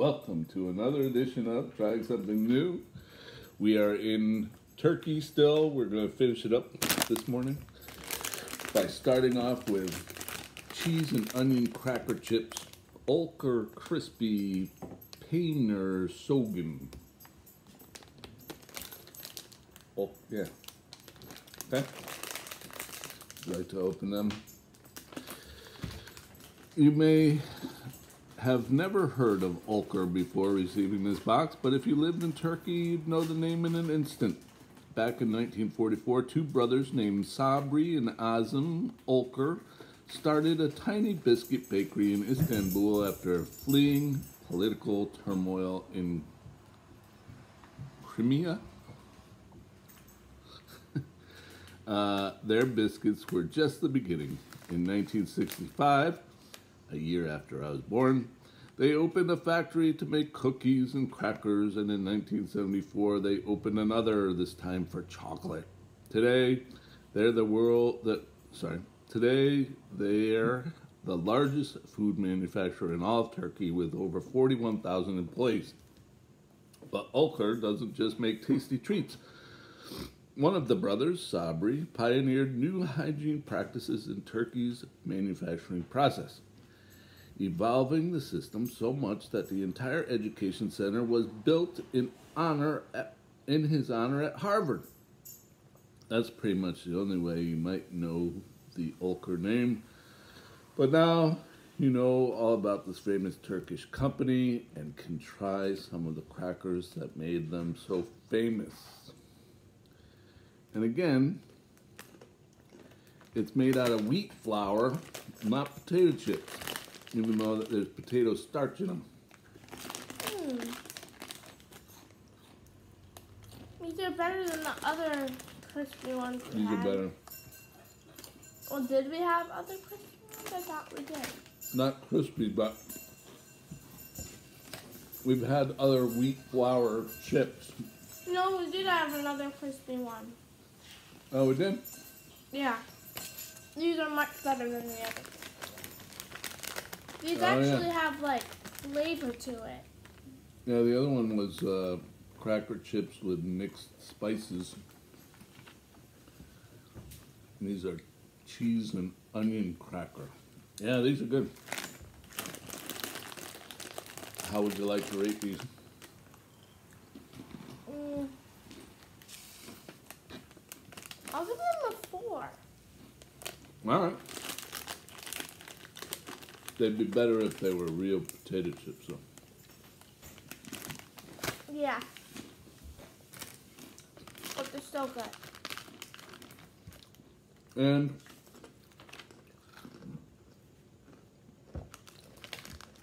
Welcome to another edition of Trying Something New. We are in Turkey still. We're going to finish it up this morning by starting off with cheese and onion cracker chips, Ulker Crispy Peynir Sogan. Oh, yeah. Okay. I'd like to open them. You may have never heard of Ulker before receiving this box, but if you lived in Turkey, you'd know the name in an instant. Back in 1944, two brothers named Sabri and Azim Ulker started a tiny biscuit bakery in Istanbul after fleeing political turmoil in Crimea. uh, their biscuits were just the beginning. In 1965, a year after I was born, they opened a factory to make cookies and crackers, and in 1974 they opened another, this time for chocolate. Today, they're the world that sorry. Today they're the largest food manufacturer in all of Turkey with over 41,000 employees. But Ulker doesn't just make tasty treats. One of the brothers, Sabri, pioneered new hygiene practices in Turkey's manufacturing process evolving the system so much that the entire education center was built in honor at, in his honor at Harvard. That's pretty much the only way you might know the Ulker name. But now you know all about this famous Turkish company and can try some of the crackers that made them so famous. And again, it's made out of wheat flour, not potato chips even though there's potato starch in them. Hmm. These are better than the other crispy ones we These had. are better. Well, did we have other crispy ones? I thought we did. Not crispy, but we've had other wheat flour chips. No, we did have another crispy one. Oh, we did? Yeah. These are much better than the other. These Oh, yeah. actually have like flavor to it. Yeah, the other one was uh, cracker chips with mixed spices. And these are cheese and onion cracker. Yeah, these are good. How would you like to rate these? Mm. I'll give them a four. All right. They'd be better if they were real potato chips, though. Yeah. But they're still good. And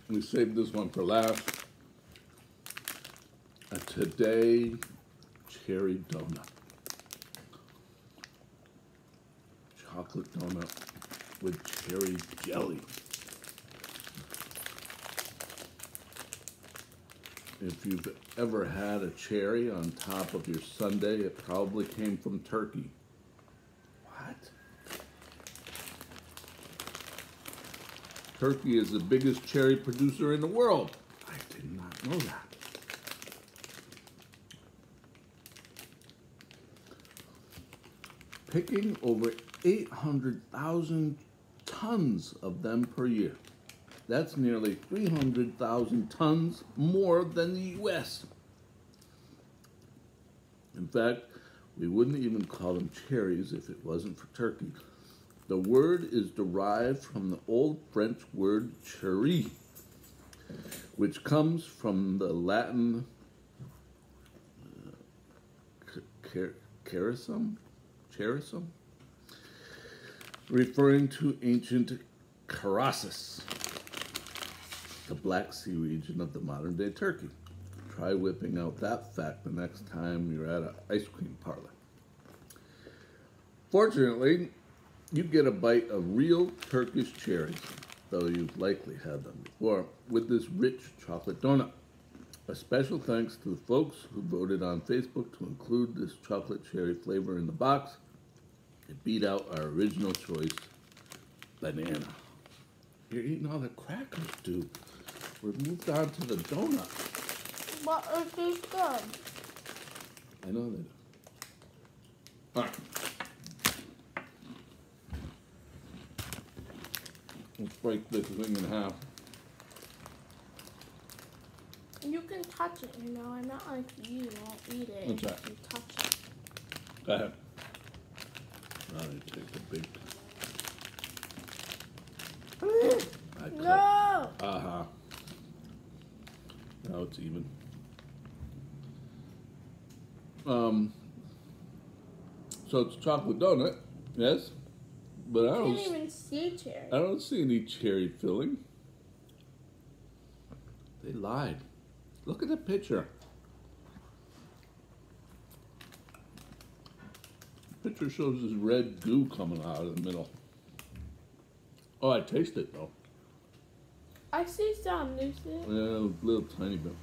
we saved this one for last. A today cherry donut. Chocolate donut with cherry jelly. If you've ever had a cherry on top of your sundae, it probably came from Turkey. What? Turkey is the biggest cherry producer in the world. I did not know that. Picking over 800,000 tons of them per year. That's nearly 300,000 tons more than the US. In fact, we wouldn't even call them cherries if it wasn't for Turkey. The word is derived from the Old French word cherry, which comes from the Latin uh, cherissum, referring to ancient Cerasus, the Black Sea region of the modern day Turkey. Try whipping out that fact the next time you're at an ice cream parlor. Fortunately, you get a bite of real Turkish cherries, though you've likely had them before, with this rich chocolate donut. A special thanks to the folks who voted on Facebook to include this chocolate cherry flavor in the box. It beat out our original choice, banana. You're eating all the crackers, dude. We've moved on to the donut. But it tastes good. I know they do. All right. Let's break this thing in half. You can touch it, you know. I'm not like you won't eat it. What's that? You touch it. Go ahead. Now I take the big. I cut. No! Uh huh. Now it's even. Um. So it's chocolate donut, yes, but I I don't. didn't even see cherry. I don't see any cherry filling. They lied. Look at the picture. The picture shows this red goo coming out of the middle. Oh, I taste it though. I see some, Lucy. Yeah, a little tiny bit.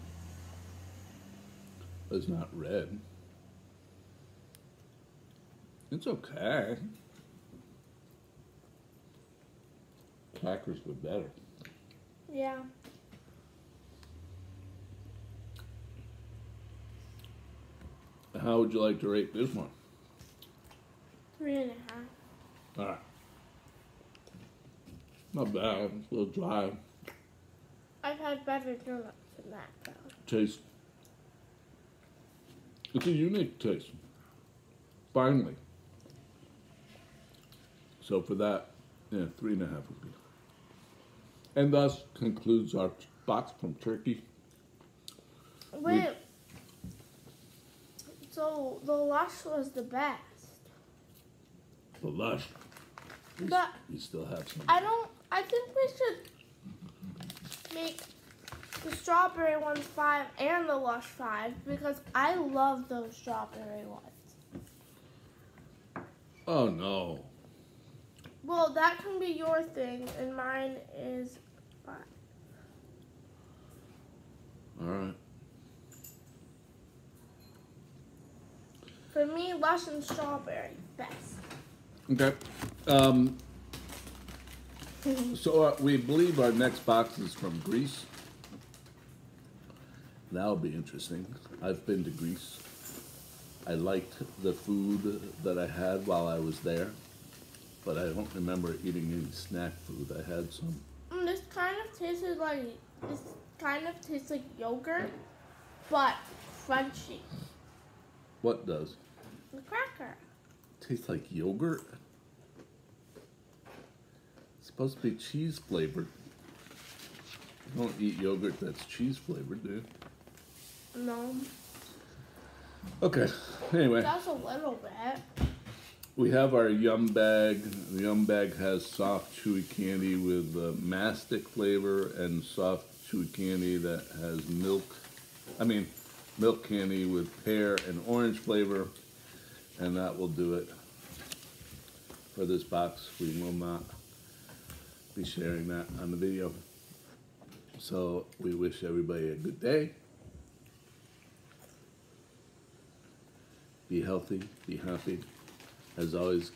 But It's not red. It's okay. Crackers were better. Yeah. How would you like to rate this one? Three and a half. All right. Not bad. It's a little dry. I've had better donuts than that, though. Taste. It's a unique taste. Finally. So for that, yeah, three and a half would be. And thus concludes our box from Turkey. Wait. So the Lush was the best. The Lush. We, But we still have some. I don't. I think we should make the strawberry ones five and the Lush five because I love those strawberry ones. Oh no. Well, that can be your thing, and mine is five. All right. For me, Lush and strawberry best. Okay. Um, so uh, we believe our next box is from Greece. That'll be interesting. I've been to Greece. I liked the food that I had while I was there, but I don't remember eating any snack food. I had some. Mm, this kind of tasted like this kind of tastes like yogurt, but crunchy. What does? The cracker. Tastes like yogurt? It's supposed to be cheese flavored. You don't eat yogurt that's cheese flavored, do you? No, Okay. Anyway, that's a little bit. we have our yum bag. The yum bag has soft chewy candy with uh, mastic flavor and soft chewy candy that has milk. I mean, milk candy with pear and orange flavor, and that will do it for this box. We will not be sharing that on the video. So we wish everybody a good day. Be healthy, be happy. As always,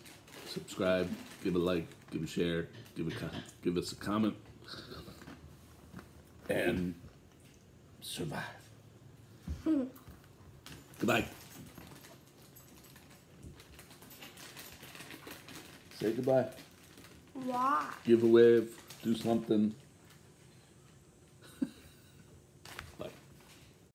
subscribe, give a like, give a share, give a com- give us a comment, and survive. Goodbye. Say goodbye. Why? Give a wave. Do something.